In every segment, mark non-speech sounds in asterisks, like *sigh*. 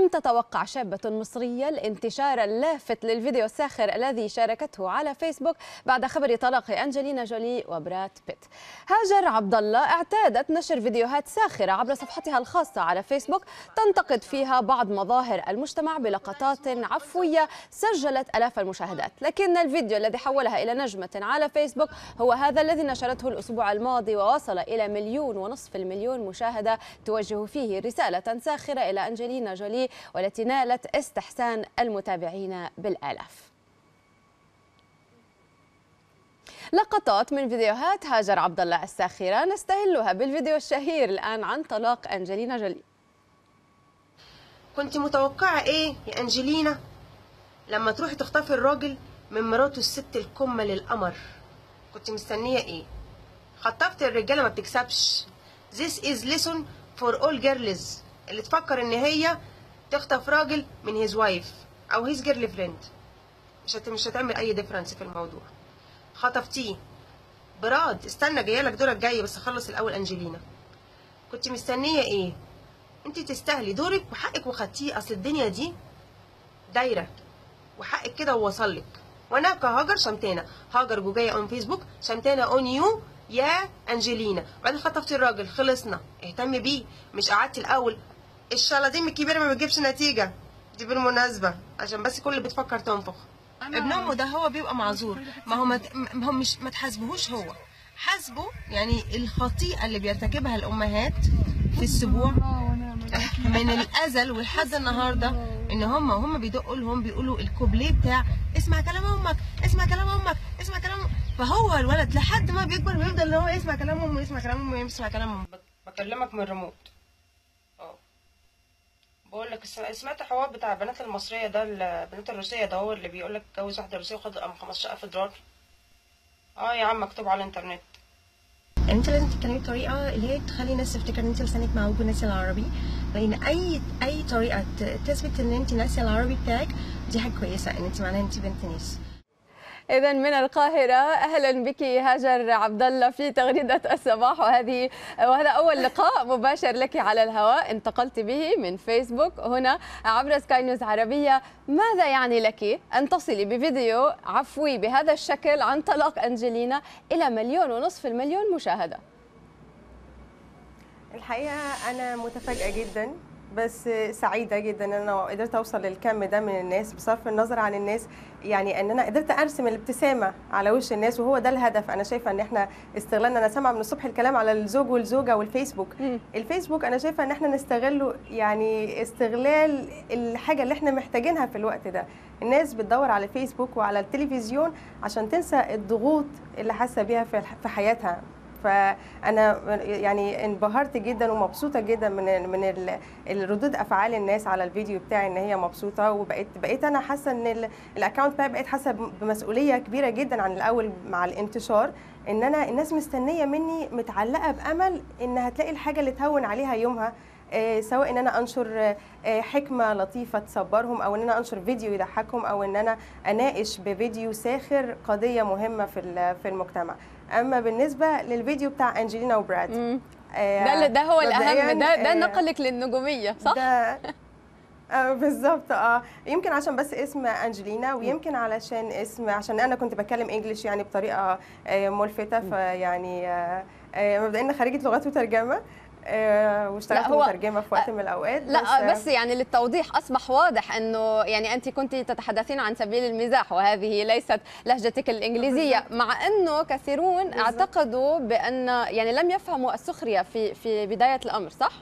لم تتوقع شابة مصرية الانتشار اللافت للفيديو الساخر الذي شاركته على فيسبوك بعد خبر طلاق أنجلينا جولي وبراد بيت. هاجر عبد الله اعتادت نشر فيديوهات ساخرة عبر صفحتها الخاصة على فيسبوك تنتقد فيها بعض مظاهر المجتمع بلقطات عفوية سجلت ألاف المشاهدات. لكن الفيديو الذي حولها إلى نجمة على فيسبوك هو هذا الذي نشرته الأسبوع الماضي ووصل إلى مليون ونصف المليون مشاهدة توجه فيه رسالة ساخرة إلى أنجلينا جولي والتي نالت استحسان المتابعين بالآلاف. لقطات من فيديوهات هاجر عبد الله الساخرة نستهلها بالفيديو الشهير الآن عن طلاق أنجلينا جولي كنت متوقعة إيه يا أنجلينا؟ لما تروحي تخطفي الراجل من مراته الست الكمة للقمر. كنت مستنية إيه؟ خطفت الرجالة ما بتكسبش. This is lesson for all girls اللي تفكر إن هي تخطف راجل من his wife أو his girl friend مش. مش هتعمل أي ديفرنس في الموضوع. خطفتيه. براد استنى جايلك دورك جاي بس اخلص الأول أنجلينا. كنت مستنية إيه؟ أنت تستاهلي دورك وحقك وخدتيه. أصل الدنيا دي دايرة. وحقك كده ووصلك وأنا كهاجر شمتانة. هاجر جوجاية on فيسبوك شمتانة on you يا أنجلينا. بعدين خطفتي الراجل خلصنا. اهتمي بيه. مش قعدتي الأول. الشلاضيم الكبيرة ما بتجيبش نتيجة. دي بالمناسبة عشان بس كل اللي بتفكر تنفخ. ابن امه ده هو بيبقى معذور. ما هو ما ما هو مش ما تحاسبهوش هو. حاسبه يعني الخطيئة اللي بيرتكبها الأمهات في السبوع من الأزل ولحد النهارده إن هم هم بيدقوا لهم بيقولوا الكوبليه بتاع اسمع كلام أمك اسمع كلام أمك اسمع كلام. فهو الولد لحد ما بيكبر بيفضل إن هو يسمع كلام أمه يسمع كلام أمه يسمع كلام أمه. بكلمك من الريموت. بقول لك سمعت الحوار بتاع البنات المصرية ده البنات الروسية ده هو اللي بيقول لك اتجوز واحدة روسية وخد 15000 دولار آه يا عم مكتوب على الإنترنت. انت لازم تتكلمي بطريقة اللي هي تخلي الناس تفتكر ان انت لسانك معوج وناسي العربي. لأن أي أي طريقة تثبت ان انت ناسي العربي بتاعك دي حاجة كويسة ان انت معناها انت بنت ناس. إذا من القاهرة أهلا بك هاجر عبد الله في تغريدة الصباح. وهذه وهذا أول لقاء مباشر لك على الهواء. انتقلت به من فيسبوك. هنا عبر سكاي نيوز عربية. ماذا يعني لك أن تصلي بفيديو عفوي بهذا الشكل عن طلاق أنجلينا إلى مليون ونصف المليون مشاهدة؟ الحقيقة أنا متفاجئة جدا. بس سعيدة جدا إن أنا قدرت أوصل للكم ده من الناس بصرف النظر عن الناس يعني إن أنا قدرت أرسم الابتسامة على وش الناس وهو ده الهدف. أنا شايفة إن إحنا استغلالنا أنا سامعة من الصبح الكلام على الزوج والزوجة والفيسبوك. الفيسبوك أنا شايفة إن إحنا نستغله يعني استغلال الحاجة اللي إحنا محتاجينها في الوقت ده. الناس بتدور على فيسبوك وعلى التلفزيون عشان تنسى الضغوط اللي حاسة بيها في حياتها. فأنا يعني انبهرت جدا ومبسوطة جدا من من الردود أفعال الناس على الفيديو بتاعي إن هي مبسوطة وبقيت بقيت أنا حاسة إن الاكونت بتاعي بقيت حاسة بمسؤولية كبيرة جدا عن الأول مع الانتشار إن أنا الناس مستنية مني متعلقة بأمل إن هتلاقي الحاجة اللي تهون عليها يومها سواء إن أنا أنشر آه حكمة لطيفة تصبرهم أو إن أنا أنشر فيديو يضحكهم أو إن أنا أناقش بفيديو ساخر قضية مهمة في في المجتمع. أما بالنسبة للفيديو بتاع أنجلينا وبراد آه ده ده هو الأهم ده ده نقلك للنجومية صح؟ ده *laughs* آه بالظبط آه. يمكن عشان بس اسم أنجلينا ويمكن علشان اسم عشان أنا كنت بتكلم انجلش يعني بطريقة آه ملفتة فيعني آه مبدئيا خريجة لغات وترجمة آه واشتغلت مترجمة في وقت من الأوقات لا بس, بس يعني للتوضيح أصبح واضح إنه يعني أنت كنت تتحدثين عن سبيل المزاح وهذه ليست لهجتك الإنجليزية. مع إنه كثيرون بالزبط. اعتقدوا بأن يعني لم يفهموا السخرية في في بداية الأمر صح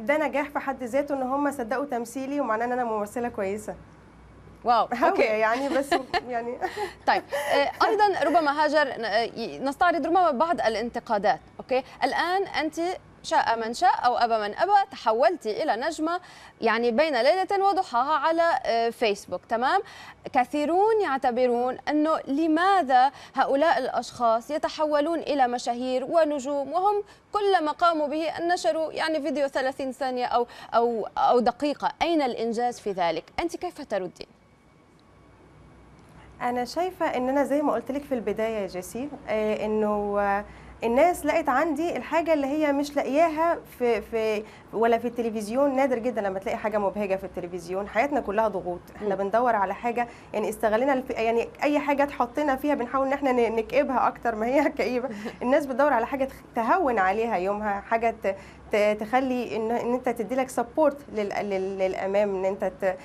ده نجاح في حد ذاته إن هم صدقوا تمثيلي ومعناه إن أنا ممثلة كويسة wow *laughs* okay. يعني بس *laughs* يعني *laughs* طيب أيضا ربما هاجر نستعرض ربما بعض الانتقادات okay؟ الآن أنت شاء من شاء أو أبى من أبى تحولتي إلى نجمة يعني بين ليلة وضحاها على فيسبوك تمام؟ كثيرون يعتبرون أنه لماذا هؤلاء الأشخاص يتحولون إلى مشاهير ونجوم وهم كل ما قاموا به ان نشروا يعني فيديو 30 ثانية أو أو أو دقيقة أين الإنجاز في ذلك؟ أنت كيف تردين؟ أنا شايفة إن أنا زي ما قلت لك في البداية يا جيسي آه إنه الناس لقت عندي الحاجة اللي هي مش لاقياها في في ولا في التلفزيون. نادر جدا لما تلاقي حاجة مبهجة في التلفزيون. حياتنا كلها ضغوط. إحنا مم. بندور على حاجة يعني استغلنا الف... يعني أي حاجة تحطنا فيها بنحاول إن إحنا نكئبها أكتر ما هي *laughs* كئيبة. الناس بتدور على حاجة تهون عليها يومها حاجة تخلي ان إن انت تدي لك support لل... لل... للأمام إن انت ت...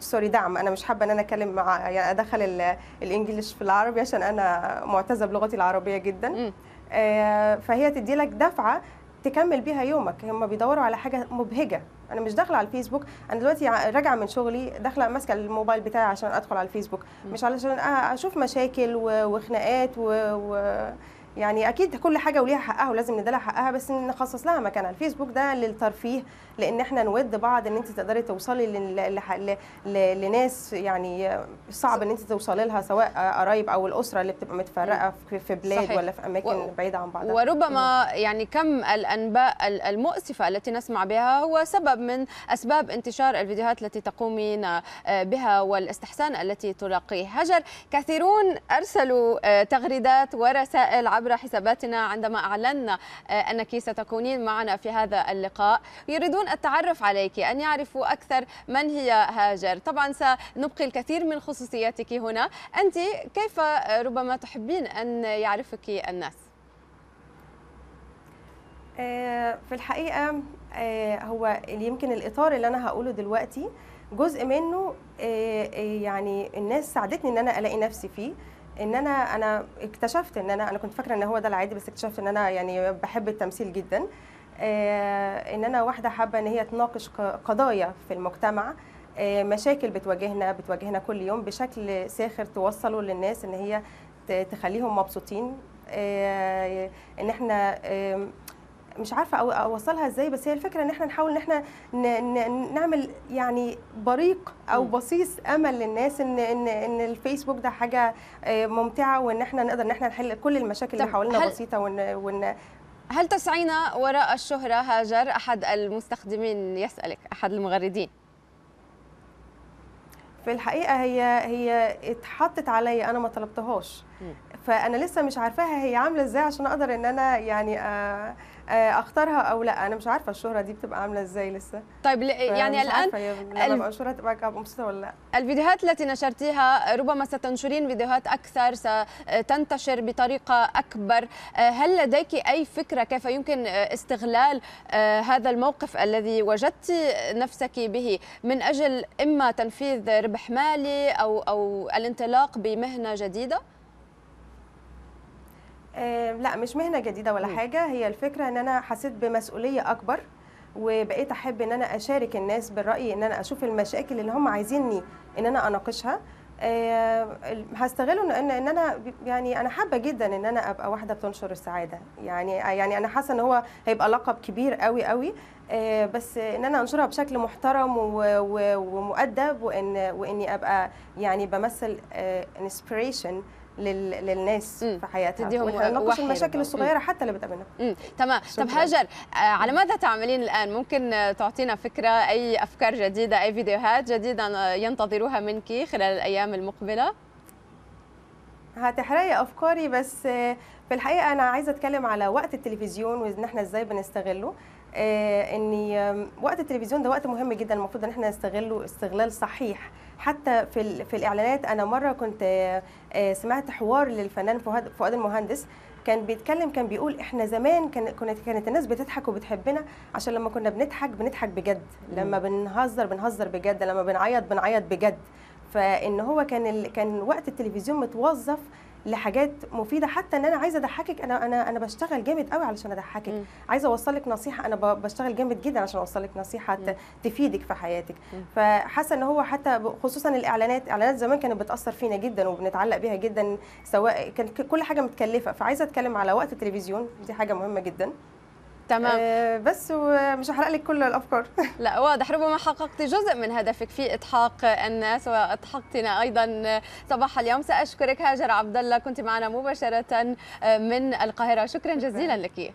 sorry دعم. أنا مش حابة إن أنا أتكلم مع يعني أدخل ال... الإنجليش في العربي عشان أنا معتزة بلغتي العربية جدا. مم. آه، فهي تدي لك دفعة تكمل بيها يومك. هم بيدوروا على حاجة مبهجة. أنا مش داخلة على الفيسبوك. أنا دلوقتي راجعة من شغلي داخلة ماسكة الموبايل بتاعي عشان أدخل على الفيسبوك. مش علشان أشوف مشاكل وخناقات و... و... يعني أكيد كل حاجة وليها حقها ولازم نديلها حقها بس نخصص لها مكان على الفيسبوك ده للترفيه لأن إحنا نود بعض إن أنت تقدري توصلي. لناس يعني صعب إن أنت توصلي لها سواء قرايب أو الأسرة اللي بتبقى متفرقة في- بلاد صحيح. ولا في أماكن و- بعيدة عن بعضها وربما يعني كم الأنباء ال- المؤسفة التي نسمع بها هو سبب من أسباب انتشار الفيديوهات التي تقومين آه، بها والاستحسان التي تلاقيه هجر كثيرون أرسلوا آه، تغريدات ورسائل عبر حساباتنا عندما اعلنا آه، أنك ستكونين معنا في هذا اللقاء. يريدون التعرف عليك أن يعرفوا أكثر من هي هاجر. طبعا سنبقي الكثير من خصوصياتك هنا. أنت كيف آه، ربما تحبين أن يعرفك الناس؟ آه، في الحقيقة هو يمكن الإطار اللي أنا هقوله دلوقتي جزء منه يعني الناس ساعدتني إن أنا ألاقي نفسي فيه. إن أنا أنا اكتشفت إن أنا أنا كنت فاكرة إن هو ده العادي بس اكتشفت إن أنا يعني بحب التمثيل جدا. آه، إن أنا واحدة حابة إن هي تناقش قضايا في المجتمع. آه، مشاكل بتواجهنا بتواجهنا كل يوم بشكل ساخر توصله للناس إن هي تخليهم مبسوطين. آه، إن إحنا مش عارفة أو- أوصلها إزاي بس هي الفكرة إن إحنا نحاول إن إحنا نعمل يعني بريق أو. بصيص أمل للناس ان ان إن الفيسبوك ده حاجة آه، ممتعة وإن إحنا نقدر إن إحنا نحل كل المشاكل اللي حوالينا بسيطة وان وإن هل تسعين وراء الشهرة هاجر أحد المستخدمين يسألك أحد المغردين في الحقيقة هي هي اتحطت عليا أنا ما طلبتهاش. فأنا لسه مش عارفاها هي عاملة إزاي عشان أقدر إن أنا يعني آه، أختارها أو لا؟ أنا مش عارفة الشهرة دي بتبقى عاملة إزاي لسه. طيب يعني هي لما ابقى مشهوره تبقى مبسوطة ولا لا. الفيديوهات التي نشرتيها ربما ستنشرين فيديوهات أكثر ستنتشر بطريقة أكبر. هل لديك أي فكرة كيف يمكن استغلال هذا الموقف الذي وجدت نفسك به من أجل إما تنفيذ ربح مالي أو أو الانطلاق بمهنة جديدة؟ آه، لا مش مهنة جديدة ولا مم. حاجة. هي الفكرة إن أنا حسيت بمسؤولية أكبر وبقيت أحب إن أنا أشارك الناس بالرأي إن أنا أشوف المشاكل اللي هم عايزيني إن أنا أناقشها. آه، هستغله إن إن أنا يعني أنا حابة جدا إن أنا أبقى واحدة بتنشر السعادة. يعني يعني أنا حاسة إن هو هيبقى لقب كبير قوي قوي آه، بس إن أنا أنشرها بشكل محترم ومؤدب وإن وإني أبقى يعني بمثل انسبريشن للناس مم. في حياتها تديهم وإحنا نناقش وحي المشاكل. الصغيرة حتى اللي بتقابلنا مم. تمام طب. هاجر آه، على ماذا تعملين الآن ممكن تعطينا فكرة أي أفكار جديدة أي فيديوهات جديدة آه، ينتظروها منك خلال الأيام المقبلة هتحرقي أفكاري بس آه، في الحقيقة أنا عايزة أتكلم على وقت التلفزيون وان إحنا إزاي بنستغله آه، إني آم، وقت التلفزيون ده وقت مهم جدا المفروض إن إحنا نستغله استغلال صحيح حتى في في الإعلانات أنا مرة كنت آه، سمعت حوار للفنان فؤاد فؤاد المهندس. كان بيتكلم كان بيقول إحنا زمان كان كانت كانت الناس بتضحك وبتحبنا عشان لما كنا بنضحك بنضحك بجد. لما بنهزر بنهزر بجد. لما بنعيط بنعيط بجد. فإن هو كان ال... كان وقت التلفزيون متوظف لحاجات مفيدة حتى إن أنا عايزة أضحكك أنا أنا أنا بشتغل جامد قوي علشان أضحكك. عايزة اوصل لك نصيحة أنا بشتغل جامد جدا عشان اوصل لك نصيحة. ت- تفيدك في حياتك. فحاسة إن هو حتى خصوصا الإعلانات إعلانات زمان كانت بتأثر فينا جدا وبنتعلق بيها جدا سواء كان كل حاجة متكلفة فعايزة أتكلم على وقت التلفزيون دي حاجة مهمة جدا تمام. آه بس ومش هحرق لك كل الأفكار. *laughs* لا واضح ربما حققت جزء من هدفك في إضحاك الناس وأضحكتنا أيضا. صباح اليوم سأشكرك هاجر عبد الله كنت معنا مباشرة من القاهرة. شكرا. جزيلا لك.